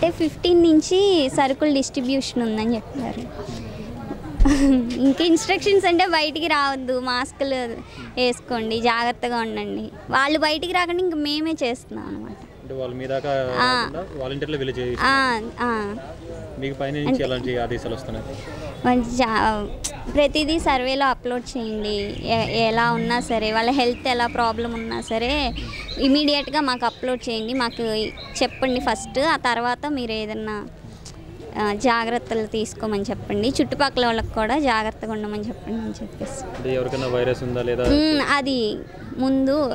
అంటే ఫిఫ్టీన్ నుంచి సరుకులు డిస్ట్రిబ్యూషన్ ఉందని చెప్పారు. ఇంకా ఇన్స్ట్రక్షన్స్ అంటే బయటికి రావద్దు మాస్కులు వేసుకోండి జాగ్రత్తగా ఉండండి. వాళ్ళు బయటికి రాకుండా ఇంక మేమే చేస్తున్నాం అనమాట ప్రతిదీ సర్వేలో అప్లోడ్ చేయండి. ఎలా ఉన్నా సరే వాళ్ళ హెల్త్ ఎలా ప్రాబ్లం ఉన్నా సరే ఇమీడియట్గా మాకు అప్లోడ్ చేయండి. మాకు చెప్పండి ఫస్ట్ ఆ తర్వాత మీరు ఏదన్నా జాగ్రత్తలు తీసుకోమని చెప్పండి. చుట్టుపక్కల వాళ్ళకి కూడా జాగ్రత్తగా ఉండమని చెప్పండి అని చెప్పేసి. ఎవరికైనా వైరస్ ఉందా లేదా? అది ముందు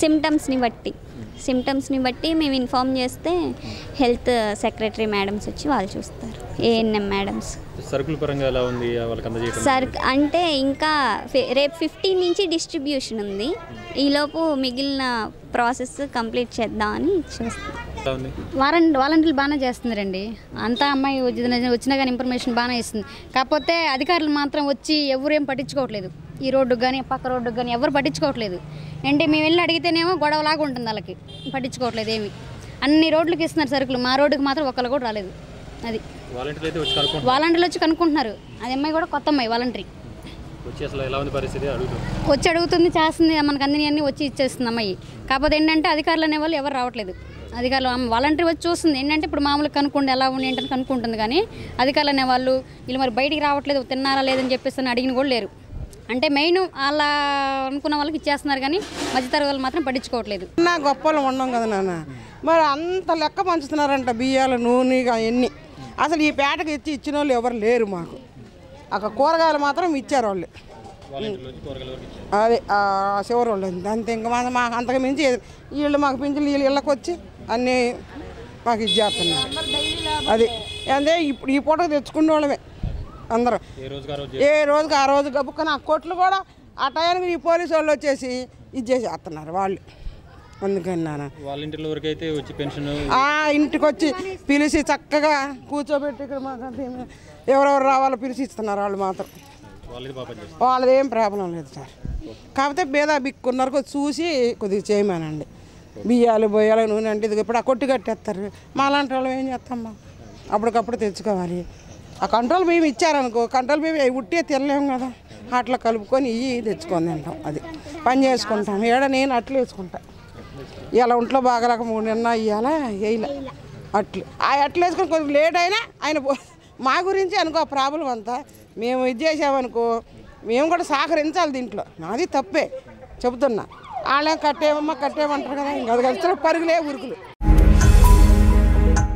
సిమ్టమ్స్ని బట్టి. సిమ్టమ్స్ని బట్టి మేము ఇన్ఫామ్ చేస్తే హెల్త్ సెక్రటరీ మేడమ్స్ వచ్చి వాళ్ళు చూస్తారు ఏఎన్ఎం మేడమ్స్. సరుకుల పరంగా ఎలా ఉంది? వాళ్ళకి అందజేయడం సార్ అంటే ఇంకా రేపు ఫిఫ్టీన్ నుంచి డిస్ట్రిబ్యూషన్ ఉంది. ఈలోపు మిగిలిన ప్రాసెస్ కంప్లీట్ చేద్దామని చూస్తాం. వారంటీ వాలంటీర్లు బాగానే చేస్తున్నారండి. అంతా అమ్మాయి వచ్చిన- వచ్చినా కానీ ఇన్ఫర్మేషన్ బాగానే ఇస్తుంది. కాకపోతే అధికారులు మాత్రం వచ్చి ఎవరేం పట్టించుకోవట్లేదు. ఈ రోడ్డుకు కానీ పక్క రోడ్డుకు కానీ ఎవరు పట్టించుకోవట్లేదు. అంటే మేము వెళ్ళి అడిగితేనేమో గొడవలాగా ఉంటుంది వాళ్ళకి. పట్టించుకోవట్లేదు ఏమి. అన్ని రోడ్లకు ఇస్తున్నారు సరుకులు. మా రోడ్డుకి మాత్రం ఒక్కరు కూడా రాలేదు. అది. వాలంటీర్లు వచ్చి కనుక్కుంటున్నారు. అది అమ్మాయి కూడా కొత్త అమ్మాయి వాలంటరీ. వచ్చి అడుగుతుంది చేస్తుంది. మనకు అందిని అన్ని వచ్చి ఇచ్చేస్తుంది అమ్మాయి. కాకపోతే ఏంటంటే అధికారులు అనేవాళ్ళు ఎవరు రావట్లేదు. అధికారులు వాలంటీర్ వచ్చి చూస్తుంది. ఏంటంటే ఇప్పుడు మామూలుగా కనుక్కోండి ఎలా ఉంది ఏంటని కనుక్కుంటుంది కానీ అధికారులు అనేవాళ్ళు వీళ్ళు మరి బయటికి రావట్లేదు తిన్నారా లేదని చెప్పేసి అని అడిగిన కూడా లేరు. అంటే మెయిన్ వాళ్ళ అనుకున్న వాళ్ళకి ఇచ్చేస్తున్నారు కానీ మధ్యతరగతి వాళ్ళు మాత్రం పట్టించుకోవట్లేదు. నా గొప్పలు ఉండం కదా నాన్న. మరి అంత లెక్క పంచుతున్నారంట బియ్యాలు నూనె అవన్నీ అసలు ఈ పేటకి ఇచ్చి ఇచ్చిన వాళ్ళు ఎవరు లేరు మాకు. అక్కడ కూరగాయలు మాత్రం ఇచ్చారు వాళ్ళు. అదే ఆ శివరు వాళ్ళు. అంతే ఇంకా మాకు అంతకు మించి వీళ్ళు మాకు పింఛన్లు వీళ్ళు ఇళ్ళకి వచ్చి అన్నీ మాకు ఇది చేస్తున్నారు అది అదే. ఇప్పుడు ఈ పూటకు తెచ్చుకునే వాళ్ళమే. అందరం. ఏ రోజుకి ఆ రోజు గబుక్కన కొట్లు కూడా ఆ టయానికి ఈ పోలీసు వాళ్ళు వచ్చేసి ఇది చేసేస్తున్నారు వాళ్ళు. అందుకని నాన్న. వరకు అయితే వచ్చి పెన్షన్ ఆ ఇంటికి వచ్చి పిలిచి చక్కగా కూర్చోబెట్టి ఇక్కడ ఎవరెవరు రావాలో పిలిచి ఇస్తున్నారు వాళ్ళు మాత్రం. వాళ్ళది ప్రాబ్లం లేదు సార్. కాకపోతే బేదా బిక్కున్నారు కొద్ది చూసి కొద్దిగా చేయమనండి. బియ్యాలు బొయ్యాలు నూనె అంటే ఇది ఇప్పుడు ఆ కొట్టు కట్టేస్తారు. మా లాంటి వాళ్ళు ఏం చేస్తామ్మా అప్పటికప్పుడు తెచ్చుకోవాలి. ఆ కంట్రోల్ బియ్యం ఇచ్చారనుకో కంట్రోల్ బియ్యం అవి ఉట్టే తినలేము కదా. అట్లా కలుపుకొని ఇవి తెచ్చుకొని తింటాం అది. పని చేసుకుంటాం. ఏడ నేను అట్లు వేసుకుంటా. ఇలా ఒంట్లో బాగలేక మూడు నిన్న ఇవ్వాలా వేయలే అట్లు. ఆ అట్లు వేసుకొని కొంచెం లేట్ అయినా ఆయన పో- మా గురించి అనుకో ఆ ప్రాబ్లం అంతా. మేము ఇది చేసామనుకో మేము కూడా సహకరించాలి దీంట్లో. నాది తప్పే. చెబుతున్నా. వాళ్ళే కట్టేమమ్మా కట్టేయమంటారు కదా. ఇంకా అది కలిసి పరుగులే ఉరుకులు.